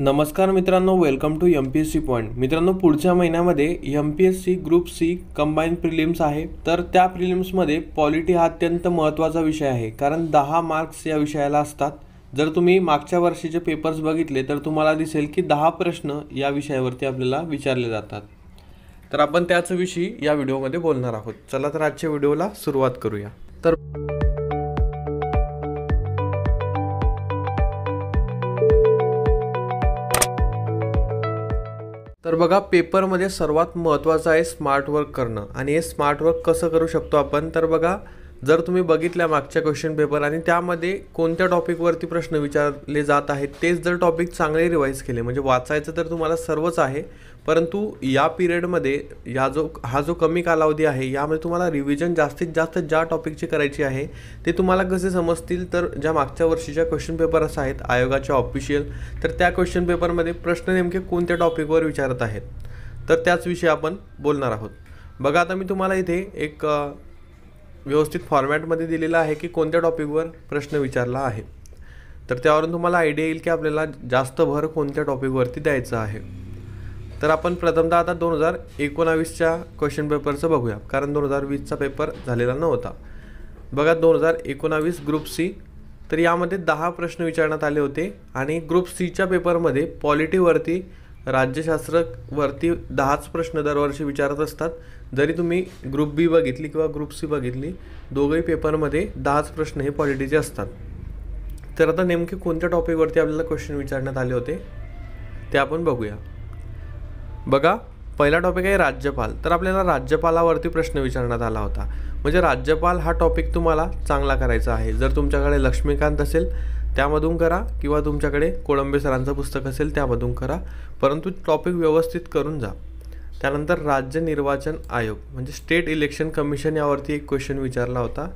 नमस्कार मित्रांनो welcome to M P S C point मित्रांनो पुढच्या महिन्यामध्ये M P S C group C combine prelims आहे. तर त्या प्रिलिम्समध्ये पॉलिटी हा अत्यंत महत्त्वाचा विषय आहे. कारण दहा मार्क्स या विषयाला असतात. जर तुम्ही मागच्या वर्षीचे पेपर्स बघितले तर तुम्हाला दिसेल की दहा प्रश्न या विषयावरती आपल्याला विचारले जातात. तर आपण त्याच विषयी या व्हिडिओमध्ये बोलणार आहोत. चला तर आजच्या व्हिडिओला सुरुवात करूया. तर तर बघा पेपरमध्ये सर्वात महत्त्वाचं आहे स्मार्ट वर्क करणं. आणि हे स्मार्ट वर्क कसं करू शकतो आपण? तर बघा जर तुम्ही बघितल्या मागच्या क्वेश्चन पेपर आणि त्यामध्ये कोणत्या टॉपिकवरती प्रश्न विचारले जात आहेत तेच जर टॉपिक चांगले रिवाईज केले म्हणजे वाचायचं तर तुम्हाला सर्वच आहे परंतु या पिरियडमध्ये या जो हा जो कमी कालावधी आहे यामध्ये तुम्हाला रिव्हिजन जास्तीत जास्त ज्या टॉपिकची करायची आहे ते तुम्हाला कसे समजतील? तर ज्या मागच्या वर्षीच्या क्वेश्चन पेपर्स आहेत आयोगाच्या ऑफिशियल तर त्या क्वेश्चन पेपरमध्ये प्रश्न नेमके कोणत्या टॉपिकवर विचारत आहेत? तर त्याच विषयी आपण बोलणार आहोत. बघा आता मी तुम्हाला इथे एक व्यवस्थित फॉर्मॅटमध्ये दिलेलं आहे की कोणत्या टॉपिकवर प्रश्न विचारला आहे. तर त्यावरून तुम्हाला आयडिया येईल की आपल्याला जास्त भर कोणत्या टॉपिकवरती द्यायचं आहे. तर आपण प्रथमतः आता दोन हजार एकोणावीसच्या क्वेश्चन पेपरचं बघूया कारण दोन हजार वीसचा पेपर झालेला नव्हता. बघा दोन हजार एकोणावीस ग्रुप सी तर यामध्ये दहा प्रश्न विचारण्यात आले होते आणि ग्रुप सीच्या पेपरमध्ये पॉलिटीवरती राज्यशास्त्रवरती दहाच प्रश्न दरवर्षी विचारत असतात. जरी तुम्ही ग्रुप बी बघितली किंवा ग्रुप सी बघितली दोघंही पेपरमध्ये दहाच प्रश्न हे पॉलिटीचे असतात. तर आता नेमके कोणत्या टॉपिकवरती आपल्याला क्वेश्चन विचारण्यात आले होते ते आपण बघूया. बघा पहिला टॉपिक आहे राज्यपाल. तर आपल्याला राज्यपालावरती प्रश्न विचारण्यात आला होता. म्हणजे राज्यपाल हा टॉपिक तुम्हाला चांगला करायचा आहे. जर तुमच्याकडे लक्ष्मीकांत असेल त्यामधून करा. किंवा तुमच्याकडे कोळंबे सरांचं पुस्तक असेल त्यामधून करा. परंतु टॉपिक व्यवस्थित करून जा. त्यानंतर राज्य निर्वाचन आयोग म्हणजे स्टेट इलेक्शन कमिशन यावरती एक क्वेश्चन विचारला होता.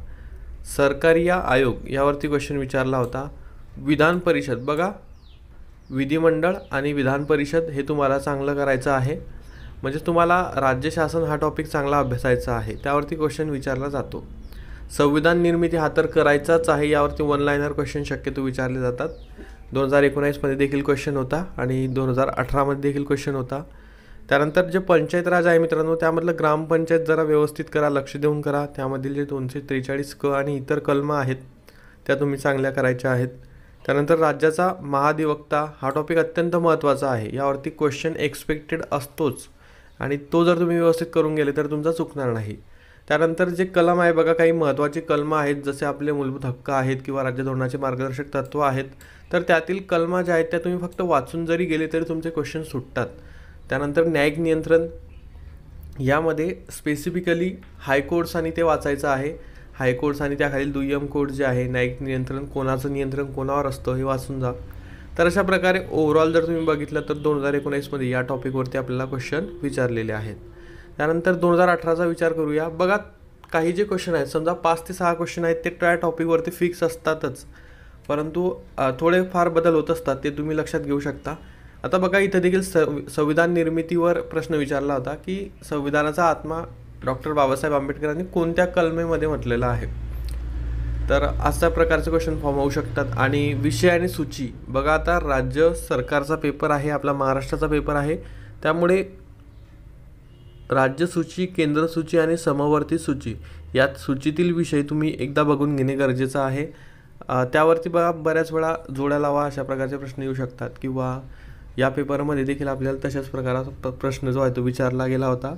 सरकारी या आयोग यावरती क्वेश्चन विचारला होता. विधान परिषद बघा. विधिमंडळ आणि विधान परिषद हे तुम्हाला चांगलं करायचं आहे. म्हणजे तुम्हाला राज्य शासन हा टॉपिक चांगला अभ्यासायचा आहे. त्यावरती क्वेश्चन विचारला जातो. संविधान निर्मिती हा तर करायचाच आहे यावरती वन लायनर क्वेश्चन शक्यतो विचारले जातात. दोन हजार एकोणावीसमध्ये देखील क्वेश्चन होता आणि दोन हजार अठरामध्ये देखील क्वेश्चन होता. त्यानंतर जे पंचायत राज आहे मित्रांनो त्यामधलं ग्रामपंचायत जरा व्यवस्थित करा लक्ष देऊन करा. त्यामधील जे दोनशे त्रेचाळीस क आणि इतर कलम आहेत त्या तुम्ही चांगल्या करायच्या आहेत. त्यानंतर राज्याचा महाधिवक्ता हा टॉपिक अत्यंत महत्त्वाचा आहे. यावरती क्वेश्चन एक्सपेक्टेड असतोच. आणि तो जर तुम्ही व्यवस्थित करून गेले तर तुमचा चुकणार नाही. त्यानंतर जे कलम आहे बघा काही महत्त्वाची कलमं आहेत. जसे आपले मूलभूत हक्क आहेत किंवा राज्य धोरणाचे मार्गदर्शक तत्त्व आहेत. तर त्यातील कलमा ज्या आहेत त्या तुम्ही फक्त वाचून जरी गेले तरी तुमचे क्वेश्चन सुटतात. त्यानंतर न्यायिक नियंत्रण. यामध्ये स्पेसिफिकली हायकोर्ट्स आणि ते वाचायचं आहे. हायकोर्ट्स आणि त्याखालील दुय्यम कोर्ट जे आहे न्यायिक नियंत्रण कोणाचं नियंत्रण कोणावर असतं हे वाचून जा. तर अशा प्रकारे ओव्हरऑल जर तुम्ही बघितलं तर दोन हजार एकोणीसमध्ये या टॉपिकवरती आपल्याला क्वेश्चन विचारलेले आहेत. त्यानंतर दोन हजार अठराचा विचार करूया. बघा काही जे क्वेश्चन आहेत समजा पाच ते सहा क्वेश्चन आहेत ते त्या टॉपिकवरती फिक्स असतातच. परंतु थोडे फार बदल होत असतात ते तुम्ही लक्षात घेऊ शकता. आता बघा इथं देखील संवि संविधान निर्मितीवर प्रश्न विचारला होता की संविधानाचा आत्मा डॉक्टर बाबासाहेब आंबेडकरांनी कोणत्या कलमेमध्ये म्हटलेला आहे? तर अशा प्रकारचे क्वेश्चन फॉर्म होऊ शकतात. आणि विषय आणि सूची. बघा आता राज्य सरकारचा पेपर आहे आपला महाराष्ट्राचा पेपर आहे. त्यामुळे राज्य सूची केंद्र सूची आणि समवर्ती सूची यात सूचीतील विषय तुम्ही एकदा बघून घेणे गरजेचं आहे. त्यावरती बघा बऱ्याच वेळा जोड्या लावा अशा प्रकारचे प्रश्न येऊ शकतात. किंवा या पेपरमध्ये देखील आपल्याला तशाच प्रकाराचा प्रश्न जो आहे तो विचारला गेला होता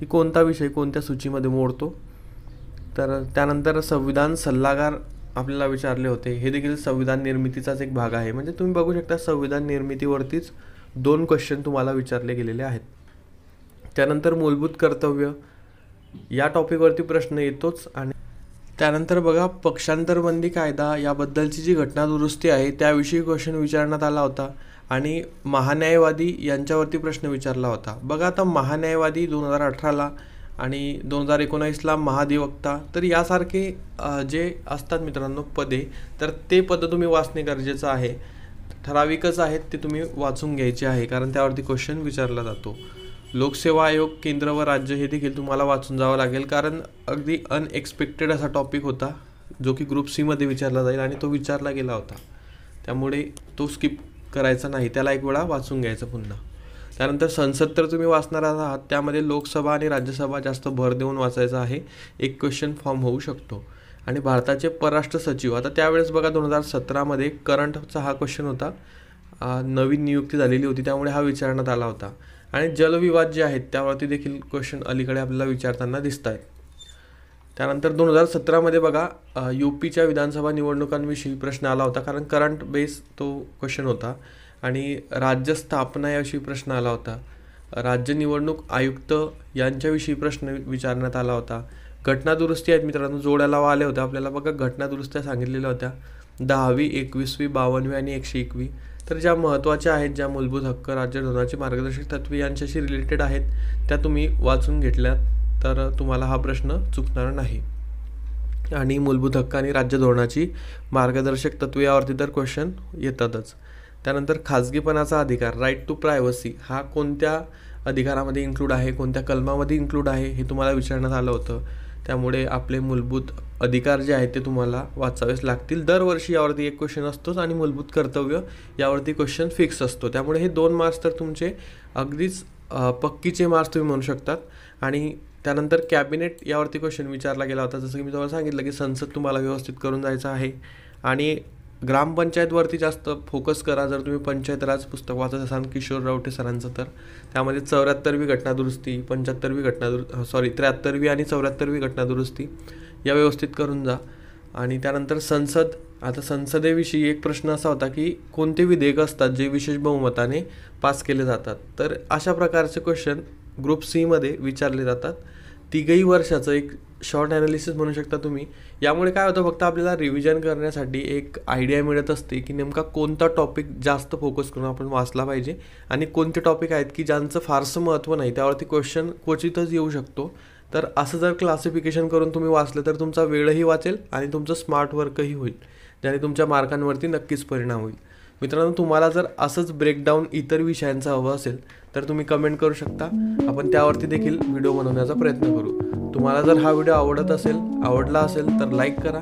की कोणता विषय कोणत्या सूचीमध्ये मोडतो? तर त्यानंतर संविधान सल्लागार आपल्याला विचारले होते. हे देखील संविधान निर्मितीचाच एक भाग आहे. म्हणजे तुम्ही बघू शकता संविधान निर्मितीवरतीच दोन क्वेश्चन तुम्हाला विचारले गेलेले आहेत. त्यानंतर मूलभूत कर्तव्य या टॉपिकवरती प्रश्न येतोच आणि त्यानंतर बघा पक्षांतरबंदी कायदा याबद्दलची जी घटना दुरुस्ती आहे त्याविषयी क्वेश्चन विचारण्यात आला होता आणि महान्यायवादी यांच्यावरती प्रश्न विचारला होता. बघा आता महान्यायवादी दोन हजार अठराला आणि दोन हजार एकोणावीसला महाधिवक्ता तर यासारखे जे असतात मित्रांनो पदे तर ते पदं तुम्ही वाचणे गरजेचं आहे. ठराविकच आहेत ते तुम्ही वाचून घ्यायचे आहे कारण त्यावरती क्वेश्चन विचारला जातो. लोकसेवा आयोग केंद्र व राज्य हे देखील तुम्हाला वाचून जावं लागेल. कारण अगदी अनएक्सपेक्टेड असा टॉपिक होता जो की ग्रुप सीमध्ये विचारला जाईल आणि तो विचारला गेला होता. त्यामुळे तो स्किप करायचा नाही. त्याला एक वेळा वाचून घ्यायचं पुन्हा. त्यानंतर संसद तर तुम्ही वाचणार आहात. त्यामध्ये लोकसभा आणि राज्यसभा जास्त भर देऊन वाचायचा आहे. एक क्वेश्चन फॉर्म होऊ शकतो. आणि भारताचे परराष्ट्र सचिव आता त्यावेळेस बघा दोन हजार सतरामध्ये करंटचा हा क्वेश्चन होता. नवीन नियुक्ती झालेली होती. त्यामुळे हा विचारण्यात आला होता. आणि जलविवाद जे आहेत त्यावरती देखील क्वेश्चन अलीकडे आपल्याला विचारताना दिसत आहेत त्यानंतर दोन हजार सतरामध्ये बघा यू पीच्या विधानसभा निवडणुकांविषयी प्रश्न आला होता कारण करंट बेस तो क्वेश्चन होता आणि राज्य स्थापना याविषयी प्रश्न आला होता. राज्य निवडणूक आयुक्त यांच्याविषयी प्रश्न विचारण्यात आला होता. घटनादुरुस्ती आहेत मित्रांनो जोड्याला लावा आल्या होत्या आपल्याला. बघा घटनादुरुस्त्या सांगितलेल्या होत्या. दहावी एकवीसवी बावनवी आणि एकशे एकवी. तर ज्या महत्त्वाच्या आहेत ज्या मूलभूत हक्क राज्य धोरणाची मार्गदर्शक तत्वे यांच्याशी रिलेटेड आहेत त्या तुम्ही वाचून घेतल्यात तर तुम्हाला हा प्रश्न चुकणार नाही. आणि मूलभूत हक्क आणि राज्य धोरणाची मार्गदर्शक तत्वे यावरती तर क्वेश्चन येतातच. त्यानंतर खाजगीपणाचा अधिकार राईट टू प्रायव्हसी हा कोणत्या अधिकारामध्ये इन्क्लूड आहे कोणत्या कलमामध्ये इन्क्लूड आहे हे तुम्हाला विचारण्यात आलं होतं. त्यामुळे आपले मूलभूत अधिकार जे आहेत ते तुम्हाला वाचावेच लागतील. दरवर्षी यावरती एक क्वेश्चन असतोच आणि मूलभूत कर्तव्य यावरती क्वेश्चन फिक्स असतो. त्यामुळे हे दोन मार्क्स तर तुमचे अगदीच पक्कीचे मार्क्स तुम्ही म्हणू शकतात. आणि त्यानंतर कॅबिनेट यावरती क्वेश्चन विचारला गेला होता. जसं की मी तुम्हाला सांगितलं की संसद तुम्हाला व्यवस्थित करून जायचं आहे. आणि ग्रामपंचायतवरती जास्त फोकस करा. जर तुम्ही पंचायत राज पुस्तक वाचत असाल किशोर रावटे सरांचं तर. त्यामध्ये चौऱ्याहत्तरवी घटनादुरुस्ती पंच्याहत्तरवी घटनादुर सॉरी त्र्याहत्तरवी आणि चौऱ्याहत्तरवी घटनादुरुस्ती या व्यवस्थित करून जा. आणि त्यानंतर संसद आता संसदेविषयी एक प्रश्न असा होता की कोणते विधेयक असतात जे विशेष बहुमताने पास केले जातात? तर अशा प्रकारचे क्वेश्चन ग्रुप सीमध्ये विचारले जातात. तिघही वर्षाचं एक शॉर्ट ॲनालिसिस म्हणू शकता तुम्ही. यामुळे काय होतं फक्त आपल्याला रिव्हिजन करण्यासाठी एक आयडिया मिळत असते की नेमका कोणता टॉपिक जास्त फोकस करून आपण वाचला पाहिजे आणि कोणते टॉपिक आहेत की ज्यांचं फारसं महत्त्व नाही त्यावरती क्वेश्चन क्वचितच येऊ शकतो. तर असं जर क्लासिफिकेशन करून तुम्ही वाचलं तर तुमचा वेळही वाचेल आणि तुमचं स्मार्ट वर्कही होईल ज्याने तुमच्या मार्कांवरती नक्कीच परिणाम होईल. मित्रांनो तुम्हाला जर असंच ब्रेकडाऊन इतर विषयांचा हवं असेल तर तुम्ही कमेंट करू शकता. आपण त्यावरती देखील व्हिडिओ बनवण्याचा प्रयत्न करू. तुम्हाला जर हा व्हिडिओ आवडत असेल आवडला असेल तर लाईक करा.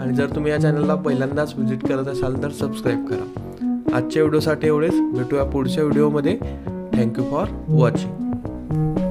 आणि जर तुम्ही या चॅनलला पहिल्यांदाच व्हिजिट करत असाल तर सबस्क्राईब करा. आजच्या व्हिडिओसाठी एवढेच. भेटूया पुढच्या व्हिडिओमध्ये थँक्यू फॉर वॉचिंग